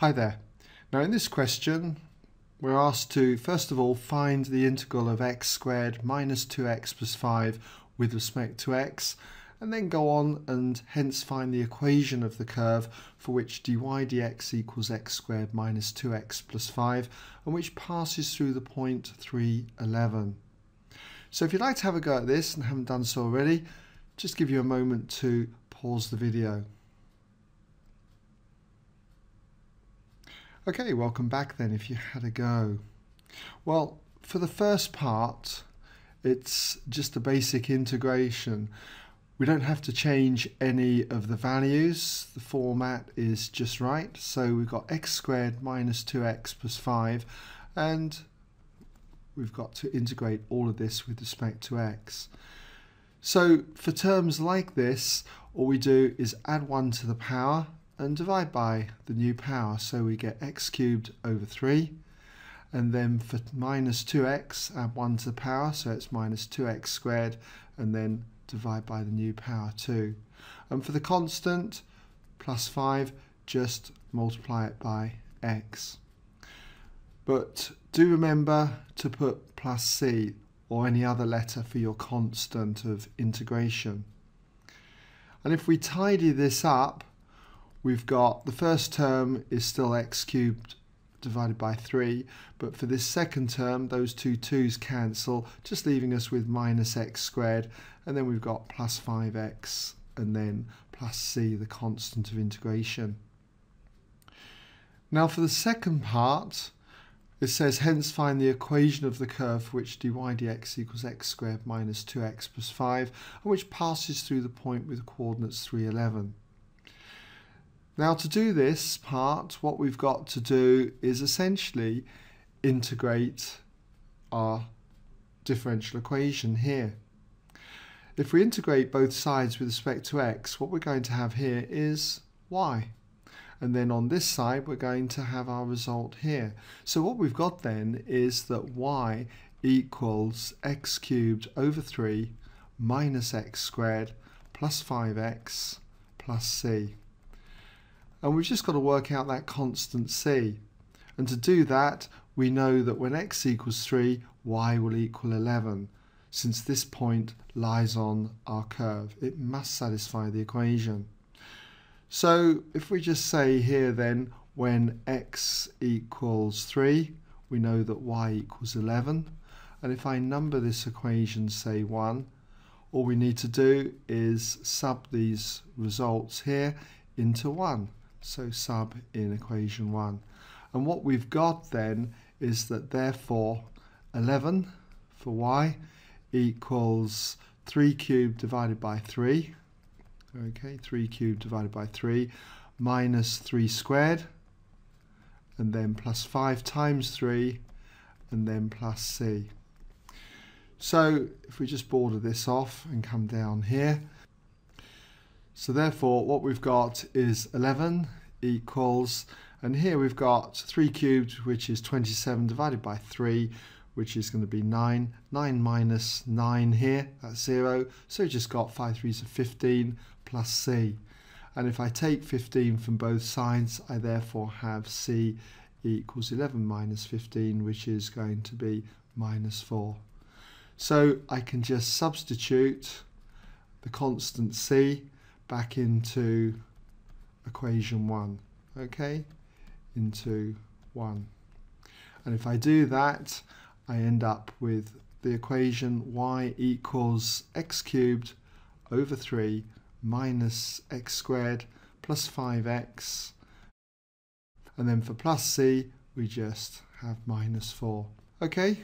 Hi there. Now in this question we're asked to first of all find the integral of x squared minus 2x plus 5 with respect to x and then go on and hence find the equation of the curve for which dy dx equals x squared minus 2x plus 5 and which passes through the point 3, 11. So if you'd like to have a go at this and haven't done so already, just give you a moment to pause the video. Okay, welcome back then if you had a go. Well, for the first part, it's just a basic integration. We don't have to change any of the values. The format is just right. So we've got x squared minus 2x plus 5 and we've got to integrate all of this with respect to x. So for terms like this, all we do is add 1 to the power and divide by the new power. So we get x cubed over 3. And then for minus 2x, add 1 to the power, so it's minus 2x squared, and then divide by the new power 2. And for the constant, plus 5, just multiply it by x. But do remember to put plus c or any other letter for your constant of integration. And if we tidy this up, we've got the first term is still x cubed divided by 3 but for this second term those two 2's cancel just leaving us with minus x squared and then we've got plus 5x and then plus c the constant of integration. Now for the second part it says hence find the equation of the curve for which dy dx equals x squared minus 2x plus 5 and which passes through the point with coordinates 3, 11. Now to do this part, what we've got to do is essentially integrate our differential equation here. If we integrate both sides with respect to x, what we're going to have here is y. And then on this side, we're going to have our result here. So what we've got then is that y equals x cubed over 3 minus x squared plus 5x plus c. And we've just got to work out that constant c. And to do that, we know that when x equals 3, y will equal 11. Since this point lies on our curve, it must satisfy the equation. So if we just say here then, when x equals 3, we know that y equals 11. And if I number this equation, say 1, all we need to do is sub these results here into 1 so sub in equation 1. And what we've got then is that therefore 11 for y equals 3 cubed divided by 3. Okay, 3 cubed divided by 3 minus 3 squared and then plus 5 times 3 and then plus c. So if we just border this off and come down here, so therefore what we've got is 11 equals, and here we've got 3 cubed which is 27 divided by 3 which is going to be 9. 9 minus 9 here, that's 0. So we just got 5 threes of 15 plus c. And if I take 15 from both sides, I therefore have c equals 11 minus 15, which is going to be minus 4. So I can just substitute the constant c back into equation 1, okay, into 1. And if I do that, I end up with the equation y equals x cubed over 3 minus x squared plus 5x. And then for plus c, we just have minus 4. Okay?